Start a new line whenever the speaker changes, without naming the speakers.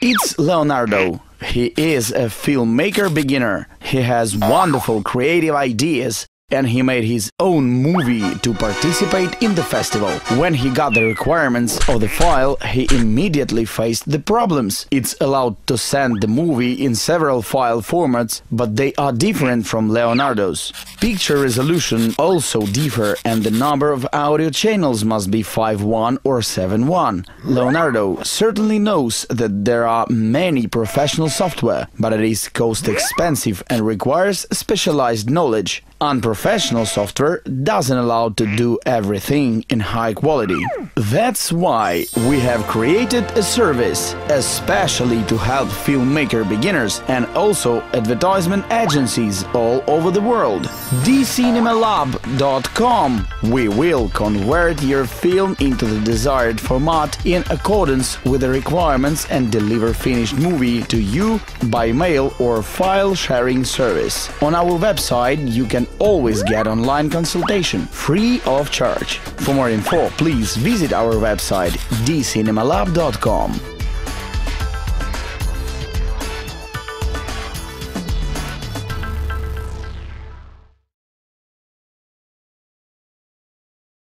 It's Leonardo. He is a filmmaker beginner. He has wonderful creative ideas and he made his own movie to participate in the festival. When he got the requirements of the file, he immediately faced the problems. It's allowed to send the movie in several file formats, but they are different from Leonardo's. Picture resolution also differ and the number of audio channels must be 5.1 or 7.1. Leonardo certainly knows that there are many professional software, but it is cost expensive and requires specialized knowledge. Software doesn't allow to do everything in high quality. That's why we have created a service especially to help filmmaker beginners and also advertisement agencies all over the world. dcinemalab.com We will convert your film into the desired format in accordance with the requirements and deliver finished movie to you by mail or file sharing service. On our website you can always get online consultation free of charge. For more info, please visit our website dcinemalab.com.